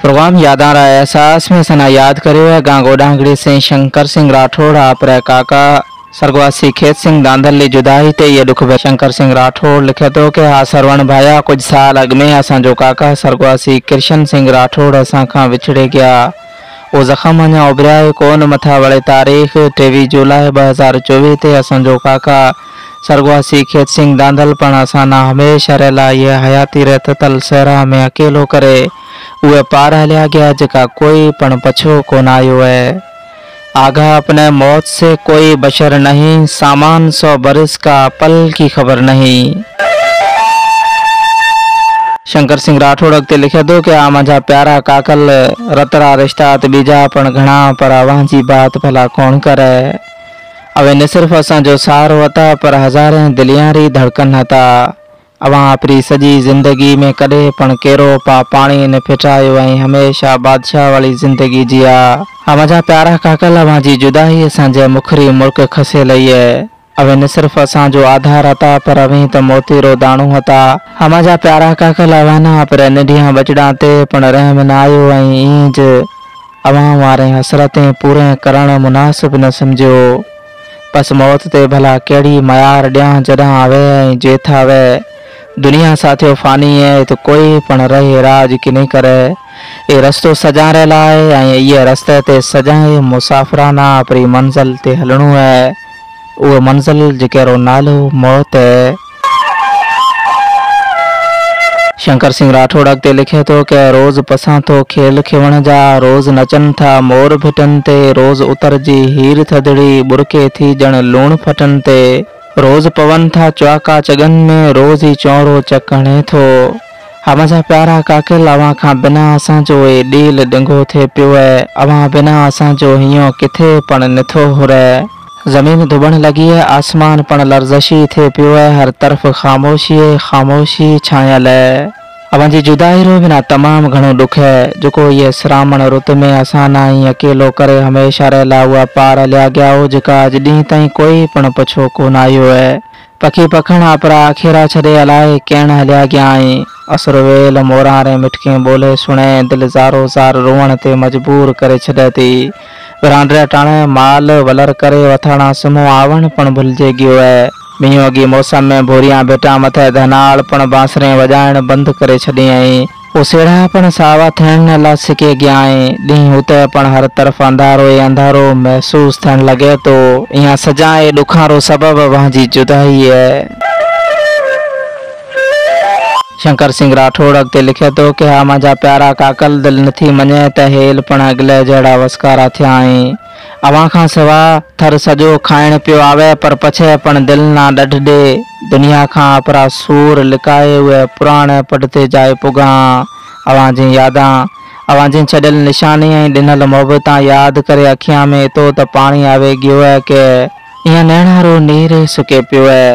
Programme यादां रा एहसास में सना याद करियो है गांगो डांगड़ी से शंकर सिंह राठौड़ आपरे काका सरगवासी खेत सिंह दांदल ली जुदाई ते, ये दुख शंकर सिंह राठौड़ लिखे तो के हा सरवण भाया, कुछ साल अॻ में असांजो काका सरगवासी कृष्ण सिंह राठौड़ असां खां विछड़े गया। वो ज़ख़म अञा उभरिया कोन मथा वड़े तारीख़ टेवीह जुलाई ॿ हज़ार चोवीह ते काका स्वर्गवासी खेत सिंह दांदल पण असां ना हमेशा रहे लाइ ये हयाती रहत तल सहरा में अकेलो करे। उहे पार हलिया गया, जेका कोई पण पछो को आयो है। आगा अपने मौत से कोई बशर नहीं, सामान सौ बरस का पल की खबर नहीं। शंकर सिंह राठौड़ अॻिते लिखे थो कि आ मुंहिंजा प्यारा काकल, रतरा रिश्ता बीजा पण घणा, पर अव्हां जी बात भला कोन करे। अवे न सिर्फ़ असांजो सार वता पर हज़ारे दिलियारी धड़कन हता। अवां आपरी सॼी ज़िंदगी में कॾहिं पण कहिड़ो पा पाणी न फिटायो ऐं बादशाह वाली ज़िंदगी जिया। हा मुंहिंजा प्यारा काकल, अवां जी जुदाई असांजे मुखरी मुल्क खसे लई आहे अवे न सिर्फ़ असांजो आधार हता पर अवी त मोतीरो दाणो हता। हा प्यारा काकल अवाना पर नंढिया बचड़ा ते पण रहम न आयो ऐं अवां वारे हसरतें पूरे करणु मुनासिब न सम्झियो बस मौत ते भला कहिड़ी मयार ॾियाँ जॾहिं आवे जेथ आवे। दुनिया साथियो फानी है तो कोई पण रहे, राज की नहीं करे। ये रस्तो सजारे लाए ऐं इहे रस्ते ते सजाए मुसाफ़िराना अपनी मंज़िल ते हलणो है। उहो मंज़िल जकहिड़ो नालो, मौत है। शंकर सिंह राठौड़ अॻिते लिखे थो कि रोज़ पसां थो खेल खेवण जा, रोज़ नचनि था मोर भिटनि ते, रोज़ उतरजी हीर थदड़ी, बुरके थी ॼण लूण फटनि ते। रोज़ पवन था चौका चगन में, रोज़ ही चौड़ो चकणे थो। हा मुंहिंजा प्यारा काकिल अव्हां खां बिना असांजो ए डील डिंगो थिए पियो आहे अव्हां बिना असांजो हीअं किथे पण नथो हुरे। ज़मीन दुबण लगी आहे आसमान पण लर्ज़शी थे पियो है हर तरफ़ ख़ामोशी ख़ामोशी छायल। आहे अवांजी जुदाई रो बिना तमामु घणो ॾुख आहे जेको इहे श्रावण रुत में असां ना ई अकेलो करे हमेशह रहिला उहा पार हलिया गया हो, जेका अॼु ॾींहं ताईं कोई पण पछो कोन आयो आहे पखी पखण आपरा आखेरा छॾे अलाए कहण हलिया गया आहीं। असुर वेल मोरारे मिठके ॿोले सुणे, दिलि ज़ारो ज़ार रोअण ते मजबूर करे छॾे थी। विरांडे टाणे माल वलर करे वथाणा सुम्हो, आवण पण भुलिजे गयो आहे मींहुं मौसम में भोरिया बेटा मथे धनाड़ पण बांसुरे वॼाइण बंदि करे छॾी उसेड़ा सावा थियण न लाइ सिके गया आहीं पण हर तरफ़ अंधारो ई अंधारो महसूस थियण लॻे थो ईअं सजाए ॾुखारो सबबु जुदाई आहे शंकर सिंह राठौड़ अॻिते लिखे थो कि हा प्यारा काकल दिलि नथी मञे त पण अॻिले जहिड़ा वसकारा थिया आहीं अव्हां खां सवाइ थर सॼो खाइण पियो आवे, पर पछे पण दिलि ना ॾढ ॾे दुनिया खां अपरा सूर लिकाए उहे पुराणे पट ते पुगां। अव्हां जी यादां अव्हां जी छॾियल निशानी ऐं ॾिनल मोहबतां यादि करे अखियाँ में एतिरो त पाणी आवे गयो आहे की ईअं नैणारो नीर सुके पियो आहे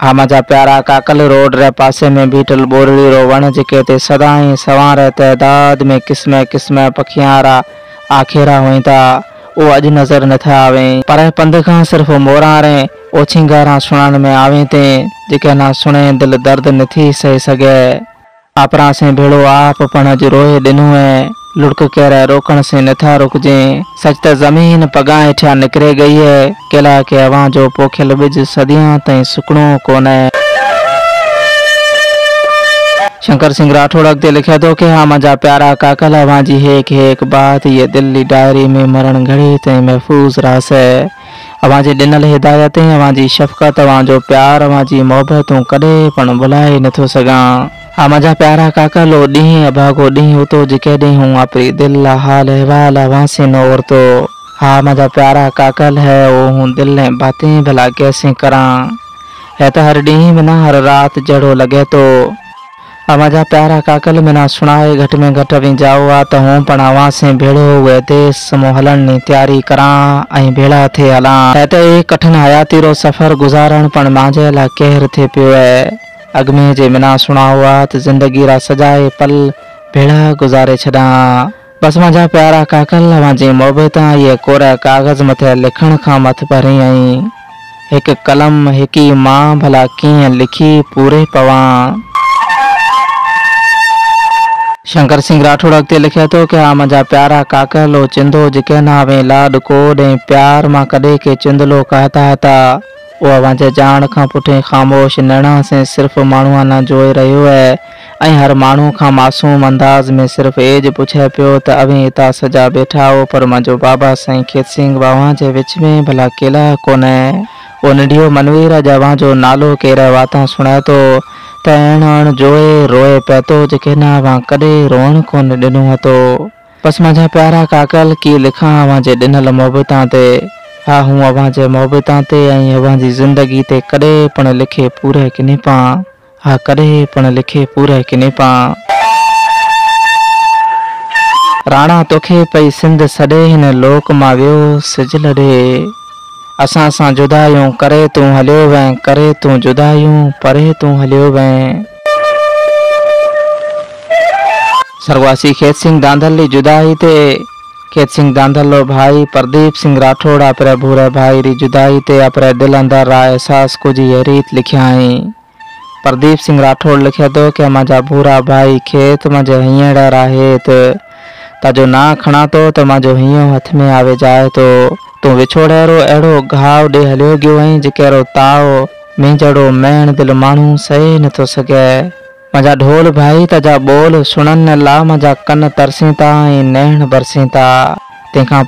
मुंहिंजा प्यारा काकल रोड रे पासे में बीटल बोरड़ी रो वण जेके ते सदाई सवार तइदाद में क़िस्म क़िस्म पखियारा आखेरा हुई था वो अज नज़र नथा आवे पर पंध का सिर्फ़ मोरारे ओछिंगारा सुणण में आवे ते जिके ना सुने दिल दर्द नथी सही सघे आपरा से भेड़ो आप, पण अॼु रोए ॾिनो लुड़क करे रोकण से नथा रुकजे। सच त ज़मीन पगां हेठियाँ निकिरे गई है केला के अवां जो पोखियल ॿिज सदियाँ ताईं सुकणो कोन्हे शंकर सिंह राठौड़ अॻिते लिखे थो कि हा मुंहिंजा प्यारा काकल अवां जी हेक हेक बात, ये दिल्ली डायरी में मरण घड़ी ताईं महफ़ूज़ रहसे अवां जी ॾिनल हिदायत अवां जी शफ़क़त, अवां जो प्यार अवां जी मोहबतूं कॾहिं पण भुलाए नथो सघां। मुंहिंजा प्यारा काकल ओ ॾींहुं अभागो ॾींहुं उतो जेके ॾींहुं हूँ आपरी दिल हाल अहवाल अवां से न वरितो. हा मुंहिंजा प्यारा काकल है, ओ हूँ दिल ऐं बातें भला कैसे करां. है त हर ॾींहुं बिना हर राति जहिड़ो लॻे थो मुंहिंजा प्यारा काकल में ना सुणाए घटि में घटि अवी जाओ आहे त हूँ पण अवां से भेड़ो उहे देश समूह हलण जी तयारी करां ऐं भेड़ा थिए हलां. है त हे कठिन हयाती रो सफ़र गुज़ारण, पण मुंहिंजे लाइ कहर थिए पियो आहे अॻ में जे सुणाओ आहे त ज़िंदगी रा सजाए पल भेड़ा गुज़ारे छॾां। बसि मुंहिंजा प्यारा काकल अवां जी मोहबतां इहे कोरा कागज़ मथे लिखण खां मथ भरी आई हिकु कलम, हिकी माँ, भला कीअं लिखी पूरे पवां। शंकर सिंह राठौड़ अॻिते लिखे थो की, हा मुंहिंजा प्यारा काकलो चिंदो जिके नावे कोड ऐं प्यार माँ कॾहिं के चिंदलो कहता था उहा पंहिंजे ॼाण खां पुठियाँ ख़ामोश नैणा से सिर्फ़ु माण्हूअ न जोए रहियो आहे हर माण्हू खां मासूम अंदाज़ में सिर्फ़ु एज पुछे पियो त अवी हितां सॼा वेठा हो, पर मुंहिंजो बाबा साईं खेत सिंह बाबा जे विच में भला केला कोन्हे। उहो निढियो मनवीर जवां जो नालो कहिड़ा वाता सुणाए थो। तैण जोए, रोए पियो थो जेके न अवां कॾहिं रोअण कोन ॾिनो मुंहिंजा प्यारा काकल की लिखां अवां जे ॾिनल मोहबतां ते। हा हूँ अवां जे मोहबतां ते ऐं अवां जी ज़िंदगी ते कॾहिं पिण लिखे पूरे किने पां। हा कॾहिं पिण लिखे पूरे किने पां। राणा तोखे पई सिंध सॾे, हिन लोक माँ वियो सिज लॾे असां सां जुदायूं करे तूं हलियो वएँ करे तूं जुदायूं, परे तूं हलियो वएँ सरवासी खेत सिंह दांधल जुदाई ते खेत सिंह दांधल भाई, प्रदीप सिंह राठौड़ अपने भूरे भाई री जुदाई ते अपने दिल अंदर रा कुछ ये रीत लिखिया हैं। प्रदीप सिंह राठौड़ लिखे तो कि मुंहिंजा भूरा भाई खेत मुंहिंजे हींअर आहे त ताजो ना खणा तो त मुंहिंजो हीअं हथ में आवे जाए तो। तूं विछोड़ेरो अहिड़ो घाव ॾे हलियो गयो आहीं जेकहिड़ो जहिड़ो मैण दिलि माण्हू सही नथो सघे मुंहिंजा ढोल भाई तजा ॿोल सुणनि ला मुंहिंजा कन तरसी था नैण बरसी था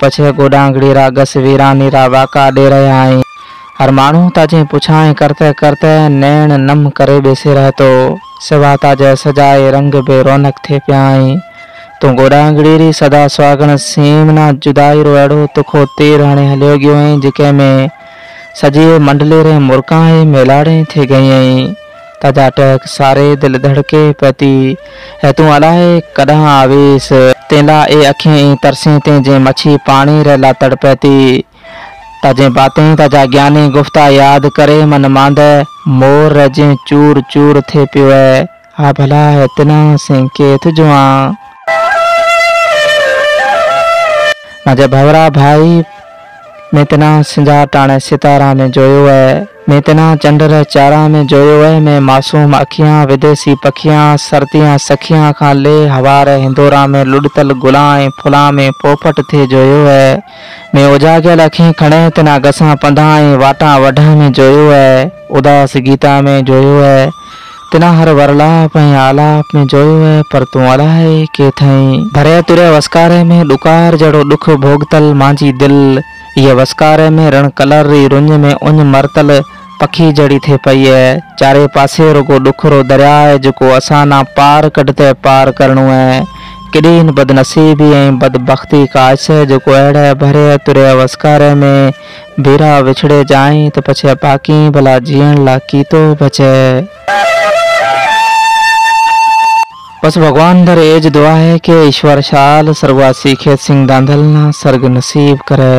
पछे गोॾांगड़ी रा गस वीरानी रा वाका ॾे रहिया आहीं हर माण्हू ताजे पुछाए करते करते नैण नम करे बेसे रहे थो सिवा ताजे सजाए रंग बे रौनक थिए पिया आहीं तूं गोॾांगड़ी सदा सुहागण सीमना जुदाई रो अहिड़ो तुखो तीर हाणे हलियो गयो आहीं जेके में सॼे मंडले रे मुर्काए मेलाड़े थी गई आहीं ताज़ा टक सारे दिल धड़के पती। है तूं अलाए कॾहिं आवेस तेला ए अखियाँ तरसे ते जे मच्छी पानी रे ला ताजे बातें ताज़ा ज्ञानी गुफ्ता याद करे मन मांद। मोर जे चूर चूर थे पियो है हा भला इतना से केथ जुआ माझे भवरा भाई मैं तना सिंजा टाणे सितारा में जोयो है। मैं तना चंडर चारा में जोयो है। मैं मासूम अखियाँ, विदेशी पखियाँ, सर्दियाँ सखियाँ खां ले हवार हिंदोरा में लुड़तल गुला फुला में पोपट थे जोयो है। मैं उजागियल अखियूं खणे तना गसा पंधा वाटा वढा में जोयो है। उदास गीता में जोयो है। तिना हर वरलाप ऐं आलाप में जोयो है। पर तूं अलाए के थई? भरे तुरे वसकारे में ॾुकार जहिड़ो ॾुख भोगतल मांजी दिल। ये वस्कार में रण कलर री रुंज में उन मरतल पखी जड़ी थे पई है। चारे पासे रुगो ॾुखरो दरिया है, जेको असां ना पार कढते पार करणो है। केॾी बदनसीबी ऐं बदबख़्ती काश जेको अहिड़े भरे तुरे वसकारे में बीरा विछड़े जाए त पछे बाक़ी भला जीअण ला कीतो बचे। बस भगवान दर एज दुआ है कि ईश्वर शाल सर्वासी खेत सिंह दांधल ना सर्ग नसीब करे।